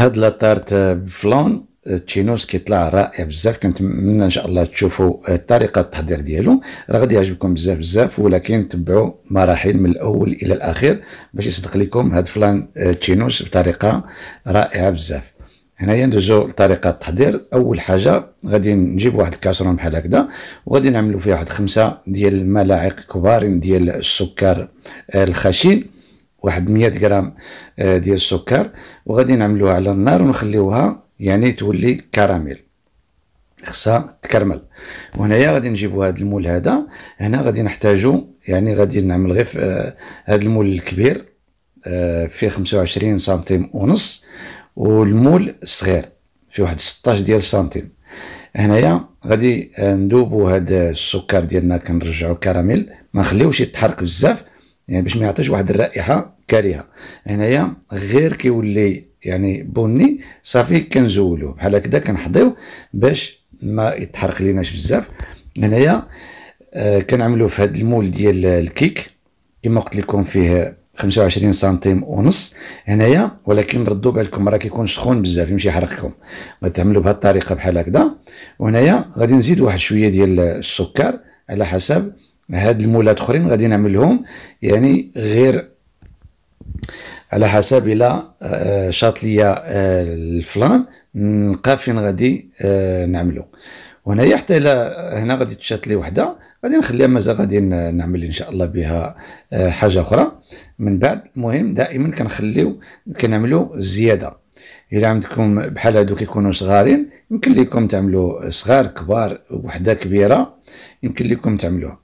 هاد لاطارت بفلون تشينوس كيطلع رائع بزاف. كنتمنى إن شاء الله تشوفوا طريقة التحضير ديالو. راه غادي يعجبكم بزاف بزاف ولكن تبعوا مراحل من الأول إلى الأخير باش يصدق لكم هاد فلان تشينوس بطريقة رائعة بزاف. هنايا ندوزو لطريقة التحضير. أول حاجة غادي نجيب واحد الكاسرون بحال هكذا وغادي نعملو فيها واحد خمسة ديال الملاعق كبار ديال السكر الخشن واحد 100 غرام آه، ديال السكر وغادي نعملوها على النار ونخليوها يعني تولي كراميل. خصها تكرمل. وهنايا غادي نجيبو هذا المول هذا. هنا غادي نحتاجو يعني غادي نعمل غير هذا آه، المول الكبير آه، فيه 25 سنتيم ونص والمول الصغير فيه واحد 16 ديال سنتيم. هنايا غادي ندوبو هذا السكر ديالنا كنرجعو كراميل. ما نخليوش يتحرق بزاف. يعني باش ما يعطيش واحد الرائحة كريهه هنايا غير كيولي يعني بني صافي كنزولوه بحال هكذا كنحضيو باش ما يتحرق ليناش بزاف. هنايا آه كنعملو في هذا المول ديال الكيك. كما قلت لكم فيه 25 سنتيم ونص. هنايا ولكن ردوا بالكم راه كيكون سخون بزاف يمشي يحرقكم. غادي تعملوا بهذه الطريقة بحال هكذا. وهنايا غادي نزيد واحد شوية ديال السكر على حسب هاد المولات اخرين غادي نعملهم يعني غير على حسب إلى آه، شاط ليا آه، الفلان نلقى فين غادي آه، نعملو. وهنايا حتى إلى هنا غادي تشات لي وحدة غادي نخليها مازال غادي نعمل إن شاء الله بها حاجة أخرى. من بعد المهم دائما كنخليو كنعملو زيادة. إلى عندكم بحال هادو كيكونوا صغارين يمكن لكم تعملوا صغار كبار وحدة كبيرة يمكن لكم تعملوها.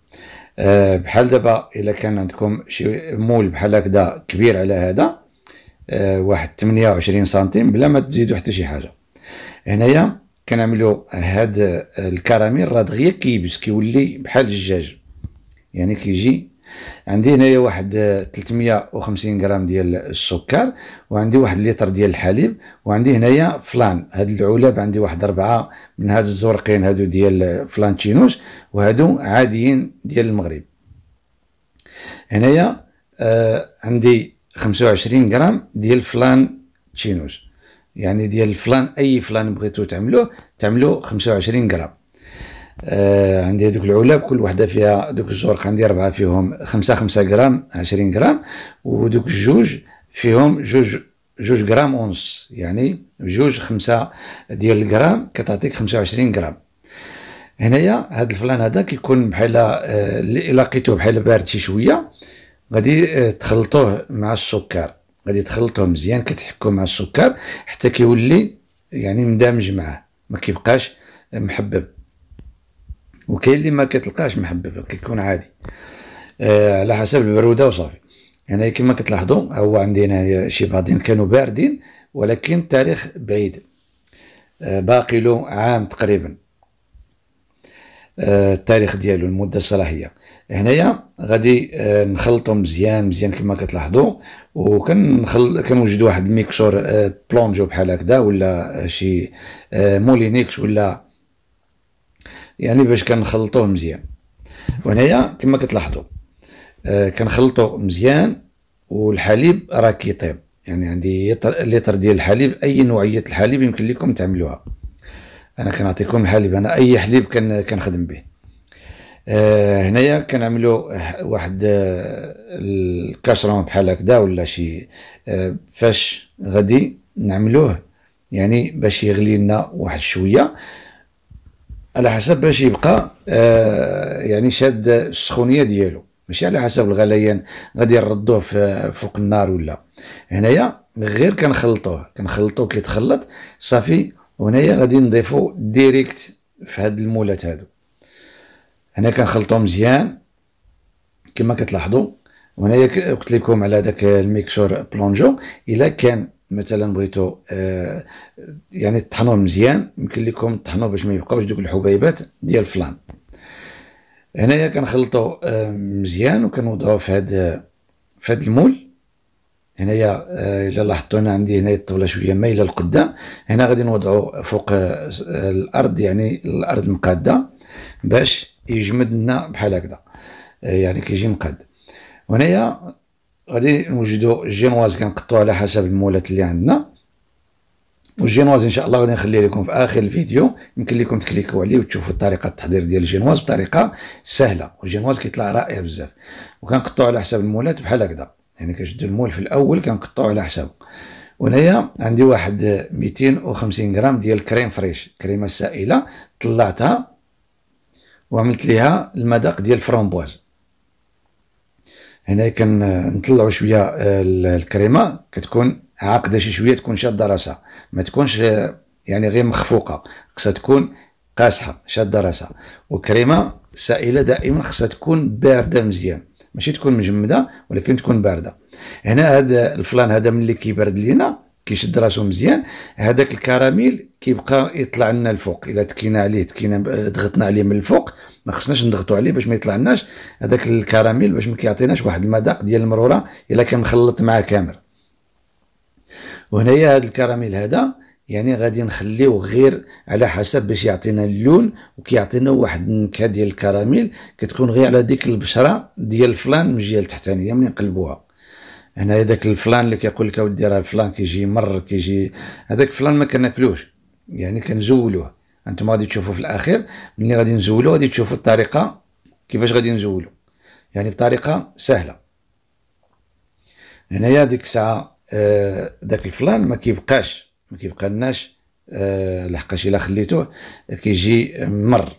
بحال دابا الا كان عندكم شي مول بحال هكذا كبير على هذا أه واحد 28 سنتيم بلا ما تزيدوا حتى شي حاجة. هنايا كنعملوا هاد الكراميل راه دغيا كيبس كيولي بحال الدجاج. يعني كيجي عندي هنايا واحد 350 غرام ديال السكر وعندي واحد لتر ديال الحليب وعندي هنايا فلان. هاد العلب عندي واحد أربعة من هاد الزورقين هادو ديال فلان تشينوش وهادو عاديين ديال المغرب. هنايا آه عندي 25 غرام ديال فلان تشينوش يعني ديال فلان أي فلان بغيتو تعملوه تعملو 25 غرام. آه عندي هذوك العلب كل وحدة فيها دوك الزرق عندي اربعه فيهم خمسة خمسة غرام عشرين غرام ودوك الجوج فيهم جوج جوج غرام ونص يعني جوج خمسة ديال الغرام كتعطيك خمسة وعشرين غرام. هنايا هاد الفلان هذا كيكون بحال آه لقيتوه بحال بارد شي شوية غادي آه تخلطوه مع السكر. غادي تخلطوه مزيان كتحكوه مع السكر حتى كيولي يعني مندمج معاه ما كيبقاش محبب. وكاين اللي ما كتلقاش محبب كيكون عادي. آه على حسب البرودة وصافي. يعني كما كتلاحظوا هو عندي هنا شي بعضين كانوا باردين ولكن التاريخ بعيد. آه باقي له عام تقريبا. آه التاريخ ديالو المدة الصلاحية. هنايا غادي آه نخلطو مزيان مزيان كما كتلاحظوا وكنخل كنوجد واحد ال mixeur آه plongeant بحال هكذا ولا شي آه Moulinex ولا يعني باش كنخلطوه مزيان. وهنايا كما كتلاحظوا آه كنخلطو مزيان والحليب راه كيطيب. يعني عندي لتر ديال الحليب أي نوعية الحليب يمكن لكم تعملوها. أنا كنعطيكم الحليب أنا أي حليب كن كنخدم به. آه هنايا كنعملو واحد آه الكاشرون بحال هكذا ولا شي آه فاش غادي نعملوه يعني باش يغلي لنا واحد شوية. على حسب باش يبقى آه يعني شاد السخونية ديالو. ماشي على حسب الغليان غادي نردوه فوق النار ولا. هنايا غير كنخلطوه كنخلطوه كيتخلط صافي وهنايا غادي نضيفو direct في هاد المولات هادو. هنا كنخلطو مزيان كما كتلاحظوا وهنايا قلت لكم على داك ال mixeur plongeant إلا كان مثلا بغيتو آه يعني تطحنوه مزيان يمكن لكم تطحنوه باش ما يبقاوش دوك الحبيبات ديال الفلان هنايا كنخلطو آه مزيان وكنوضعوه في هاد في هاد المول. هنايا آه إلا لاحظتوا أنا عندي هنا الطاولة شوية مايلة لقدام هنا غادي نوضعو فوق آه الأرض يعني الأرض المقاده باش يجمد لنا بحال هكذا. آه يعني كيجي مقاد. وهنايا غادي نوجدو الجينواز كنقطعو على حسب المولات اللي عندنا. والجينواز إن شاء الله غادي نخليه لكم في آخر الفيديو. يمكن لكم تكليكوا عليه وتشوفوا طريقة التحضير ديال الجينواز بطريقة سهلة. والجينواز كيطلع رائع بزاف. وكنقطعوا على حساب المولات بحال هكذا. يعني كنشد ال moule في الأول كنقطعوا على حسابه وهنايا عندي واحد 250 غرام ديال crème fraîche. كريمة سائلة طلعتها وعملت ليها المذاق ديال الفرامبواز هنا كنطلعوا شوية الكريمة كتكون عاقدة شي شوية تكون شادة راسها. ما تكونش يعني غير مخفوقة خصها تكون قاصحة شادة راسها. والكريمه سائلة دائما خصها تكون باردة مزيان. ماشي تكون مجمدة ولكن تكون باردة. هنا هذا الفلان هذا ملي كيبرد لينا كيشد راسو مزيان. هذاك الكراميل كيبقى يطلع لنا الفوق. إلا تكينا عليه تكينا ضغطنا عليه من الفوق ما خصناش نضغطوا عليه باش ما يطلعناش. هذاك الكراميل باش ما كيعطيناش واحد المذاق ديال المرورة إلا كان مخلط معاه كامل وهنايا هذا الكراميل هذا يعني غادي نخليوه غير على حسب باش يعطينا اللون وكيعطينا واحد النكهة ديال الكراميل كتكون غير على ديك البشرة ديال الفلان من الجهة التحتانية ملي نقلبوها. هنا داك الفلان اللي كيقول لك اودي راه الفلان كيجي مر كيجي هذاك الفلان ما كناكلوش. يعني كنزولوه. أنتم غادي تشوفوا في الأخير. ملي غادي نزولوه غادي تشوفوا الطريقة كيفاش غادي نزولو يعني بطريقة سهلة. هنايا ديك الساعة آه داك ال flan ما كيبقاش ما كيبقى لناش آه لحقاش إلا خليتوه كيجي مر.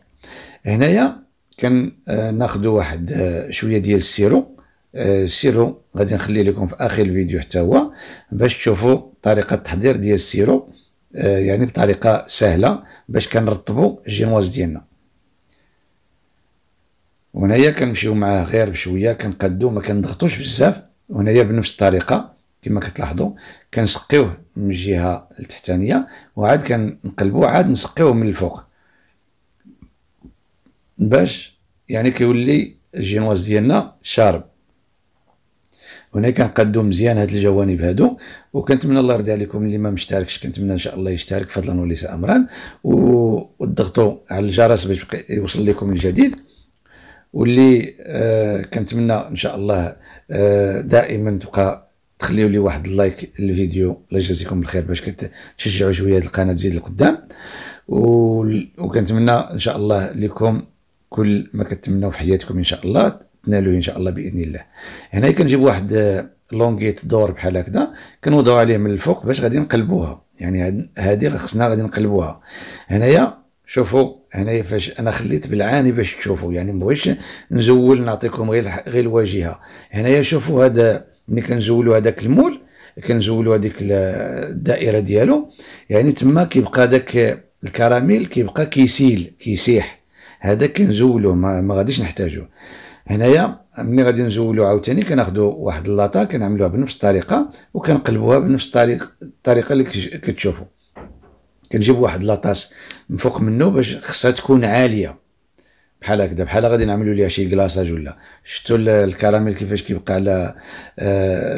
هنايا كان آه ناخذ واحد آه شوية ديال ال sirop. ال sirop غادي نخلي لكم في آخر الفيديو حتى هو باش تشوفوا طريقة التحضير ديال ال sirop. آه، يعني بطريقة سهلة باش كنرطبوا الجينواز ديالنا. وهنايا كنمشيو معاه غير بشوية كنقادو ما كنضغطوش بزاف. وهنايا بنفس الطريقة كما كتلاحظوا كنسقيوه من الجهه التحتانيه وعاد كنقلبوه عاد نسقيوه من الفوق. باش يعني كيولي الجينواز ديالنا شارب. هنا كنقادو مزيان هاد الجوانب هادو وكنتمنى الله يرضي عليكم. اللي ما مشتركش كنتمنى إن شاء الله يشترك. فضلا وليس امرا. وتضغطوا على الجرس باش يوصل لكم الجديد. واللي آه كنتمنى إن شاء الله آه دائما تبقى تخليو لي واحد اللايك للفيديو. الله يجازيكم بالخير باش كتشجعوا شوية القناة تزيد لقدام. وكنتمنى إن شاء الله لكم كل ما كتمنوا في حياتكم إن شاء الله. تنالوه إن شاء الله بإذن الله. هنا كنجيب واحد لونغيت دور بحال هكذا كنوضعوا عليه من الفوق باش غادي نقلبوها. يعني هذه خصنا غادي نقلبوها. هنايا شوفوا هنايا فاش أنا خليت بالعاني باش تشوفوا. يعني مبغيتش نزول نعطيكم غير غير الواجهة. هنايا شوفوا هذا ملي كنزولوا هذاك المول كنزولوا هذيك الدائرة ديالو. يعني تما كيبقى داك الكراميل كيبقى كيسيل كيسيح. هذا كنزولوه ما, ما غاديش نحتاجوه هنايا ملي غادي نزولو عاوتاني كناخدو واحد اللاطا كنعملوها بنفس الطريقة وكنقلبوها بنفس الطريقة الطريقة اللي كتشوفوا كنجيب واحد لاطاس من فوق منه باش خصها تكون عالية. بحال هكذا بحال غادي نعملوا ليها شي كلاصاج ولا. شفتوا الكراميل كيفاش كيبقى على آه،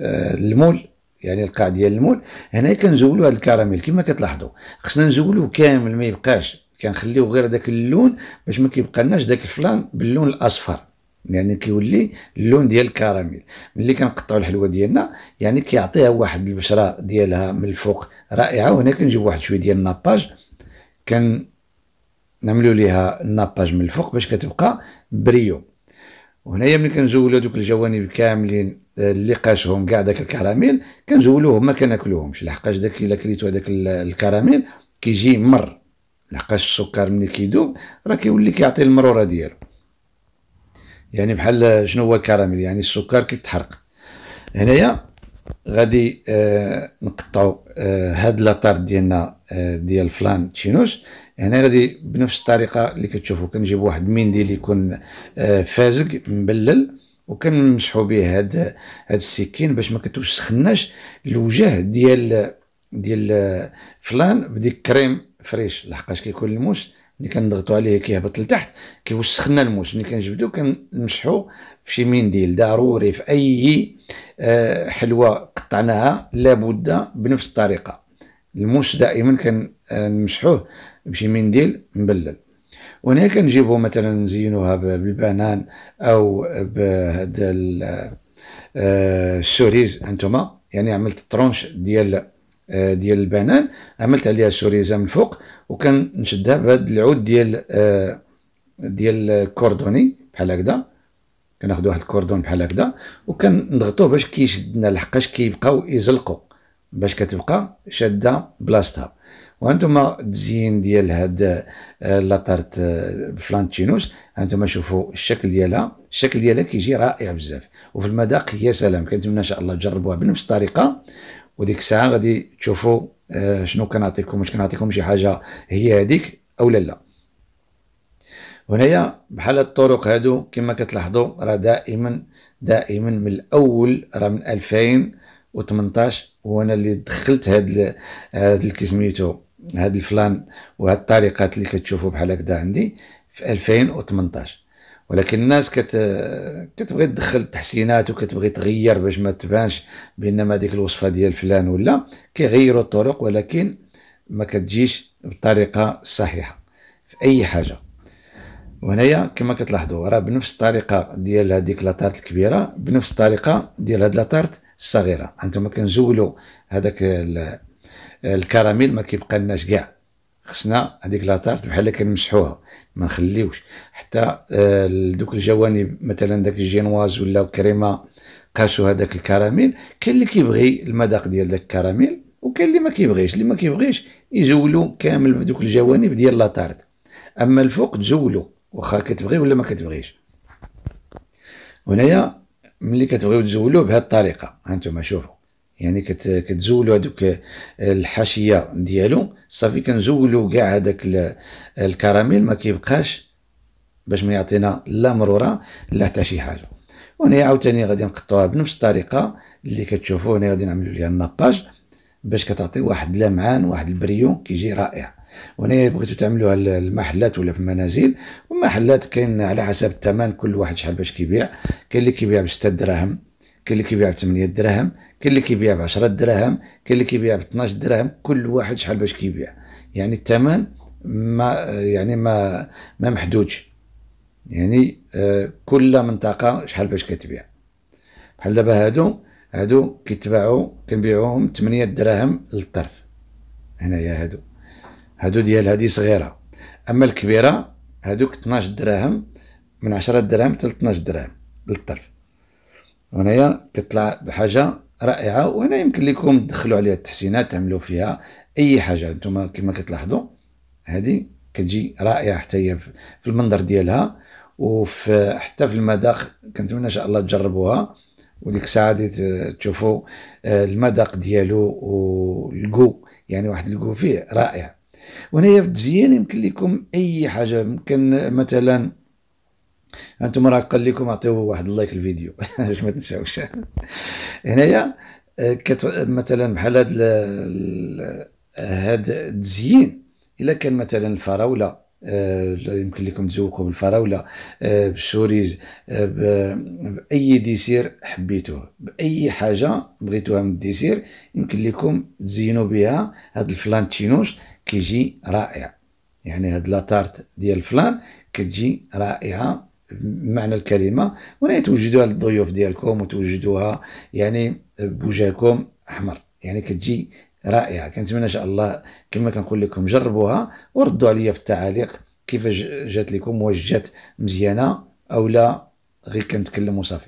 آه، المول؟ يعني القاع ديال المول. هنا كنزولوا هذا الكراميل كما كتلاحظوا خصنا نزولوه كامل ما يبقاش. كنخليو غير داك اللون باش ما كيبقى لناش داك ال flan باللون الأصفر. يعني كيولي اللون ديال الكراميل. ملي كنقطعوا الحلوة ديالنا يعني كيعطيها واحد البشرة ديالها من الفوق رائعة وهنا كنجيب واحد شوية ديال ال nappage. كان نعملوا ليها ال nappage من الفوق باش كتبقى بريو. وهنايا ملي كنزولوا دوك الجوانب كاملين اللي قاسهم كاع داك الكراميل كنزولوهم ما كناكلوهمش. لحقاش داك إلا كليتو هذاك الكراميل كيجي مر. لحقاش السكر ملي كيدوب راه كيولي كيعطي المرورة ديالو. يعني بحال شنو هو الكراميل؟ يعني السكر كيتحرق. هنايا غادي آه نقطعوا آه هاد la tarte ديالنا آه ديال flan chinois يعني غادي بنفس الطريقة اللي كتشوفوا كنجيب واحد منديل يكون آه فازق مبلل وكنمسحوا به هاد هاد السكين باش ما كتوسخناش الوجه ديال ديال flan بديك crème. fraîche لحقاش كيكون الموس ملي كنضغطوا عليه كيهبط لتحت كيوسخنا الموس. ملي كنجبدو كنمسحو شي منديل ضروري في أي آه، حلوة قطعناها لابد بنفس الطريقة. الموس دائما كنمسحوه بشي منديل مبلل. وهنا كنجيبو مثلا نزينوها بالبنان أو بهذا آه، السوريز انتما يعني عملت طرونش ديال ديال البنان. عملت عليها السوريزه من الفوق وكنشدها بهذا العود ديال آه، ديال الكوردوني بحال هكذا. كناخذ واحد الكوردون بحال هكذا وكنضغطوه باش كيشدنا لحقاش كيبقاو يزلقوا باش كتبقى شادة بلاصتها. وأنتم التزيين ديال هاد آه، لاطارت فلانتشينوس أنتم شوفوا الشكل ديالها. الشكل ديالها كيجي رائع بزاف. وفي المذاق يا سلام كنتمنى إن شاء الله تجربوها بنفس الطريقة. وديك الساعة غادي تشوفوا آه، شنو كنعطيكم واش كنعطيكم شي حاجة هي هذيك أو لا لا. بحال الطرق هادو كما كتلاحظوا راه دائما دائما من الأول راه من 2018 وأنا اللي دخلت هاد هاد سميتو هاد الفلان وهاد الطريقات اللي كتشوفوا بحال هكذا عندي في 2018 ولكن الناس كت كتبغي تدخل تحسينات وكتبغي تغير باش ما تبانش بان ما ديك الوصفة ديال فلان ولا كيغيروا الطرق ولكن ما كتجيش بالطريقة الصحيحه في أي حاجة. وهنايا كما كتلاحظوا راه بنفس الطريقة ديال هذيك لاطارت الكبيرة بنفس الطريقة ديال هاد لاطارت الصغيرة. أنتم كنزولوا هذاك الكراميل ما كيبقى لناش كاع. خصنا هذيك la tarte بحال كنمسحوها ما نخليوش. حتى آه، دوك الجوانب مثلا داك الجينواز ولا كريمة قاسوا هذاك الكراميل كاين اللي كيبغي المذاق ديال داك الكراميل وكاين اللي ما كيبغيش. اللي ما كيبغيش يزولوا كامل بدوك الجوانب ديال la tarte أما الفوق تزولوا واخا كتبغي ولا ما كتبغيش. هنايا ملي كتبغيو تزولوا بهذه الطريقة هانتوما شوفوا يعني كت كتزولوا هذوك الحاشية ديالو. صافي كنزولوا كاع هذاك الكراميل. ما كيبقاش باش ما يعطينا لا مرورة لا حتى شي حاجة. وهنا عاوتاني غادي نقطعوها بنفس الطريقة اللي كتشوفوا. هنا غادي نعملوا ليها ال nappage باش كتعطي واحد لمعان واحد البريو كيجي رائع. وهنا بغيتو تعملوها المحلات ولا في المنازل. والمحلات كاين على حسب الثمن كل واحد شحال باش كيبيع. كاين اللي كيبيع ب 6 دراهم. كاين اللي كيبيع ب 8 دراهم كاين اللي كيبيع ب 10 دراهم كاين اللي كيبيع ب 12 درهم كل واحد شحال باش كيبيع. يعني الثمن ما يعني ما ما محدودش. يعني آه، كل منطقة شحال باش كتبيع. بحال دابا هادو هادو كيتباعوا كنبيعوهم 8 دراهم للطرف. هنايا هادو. هادو ديال هادي صغيرة. أما الكبيرة هادوك 12 دراهم من 10 دراهم حتى 12 دراهم للطرف. وهنايا كتطلع بحاجة رائعة وهنا يمكن لكم تدخلوا عليها التحسينات تعملوا فيها أي حاجة. أنتم كما كتلاحظوا هذه كتجي رائعة حتى هي في المنظر ديالها وفي حتى في المذاق كنتمنى إن شاء الله تجربوها. وديك الساعة تشوفوا آه، المذاق ديالو والكو يعني واحد الكو فيه رائع. وهنايا في التزيين يمكن لكم أي حاجة يمكن مثلا أنتم راه قال لكم اعطيو واحد اللايك الفيديو باش ما تنساوش. هنايا آه، مثلا بحال هاد هاد التزيين. إلا كان مثلا الفراولة آه، يمكن لكم تزوقوا بالفراولة آه، بال cerises بأي dessert حبيتوه. بأي حاجة بغيتوها من ال dessert يمكن لكم تزينوا بها. هاد ال flan chinois كيجي رائع. يعني هاد la tarte ديال ال flan كتجي رائعة. بمعنى الكلمة ولا توجدوها للضيوف ديالكم وتوجدوها يعني بوجهكم أحمر. يعني كتجي رائعة. كنتمنى إن شاء الله كما كنقول لكم جربوها وردوا عليا في التعاليق كيفاش جات لكم واش جات مزيانة أو لا. غير كنتكلم وصافي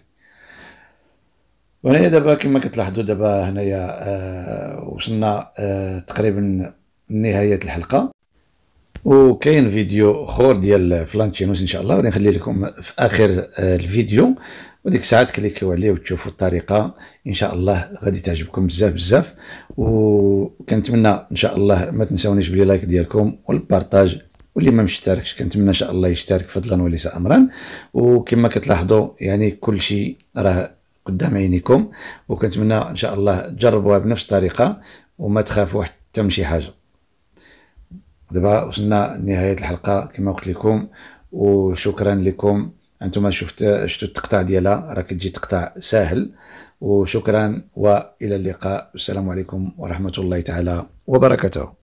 وهنايا دابا كما كتلاحظوا دابا هنايا آه وصلنا آه تقريبا نهاية الحلقة. وكاين فيديو أخر ديال flan chinois إن شاء الله. غادي نخلي لكم في آخر آه، الفيديو. وديك الساعات كليكيو عليه وتشوفوا الطريقة. إن شاء الله غادي تعجبكم بزاف بزاف. وكنتمنى إن شاء الله ما تنساونيش ب les likes ديالكم وال partage. واللي ما مشتركش كنتمنى إن شاء الله يشترك فضلا وليس امرا. وكما كتلاحظوا يعني كل شيء راه قدام عينيكم. وكنتمنى إن شاء الله تجربوها بنفس الطريقة وما تخافوا حتى من شي حاجة. دابا وصلنا لنهاية الحلقة كما قلت لكم وشكرا لكم. أنتم شفت شفتوا التقطاع ديالها راه كتجي تقطاع ساهل. وشكرا وإلى اللقاء. السلام عليكم ورحمة الله تعالى وبركاته.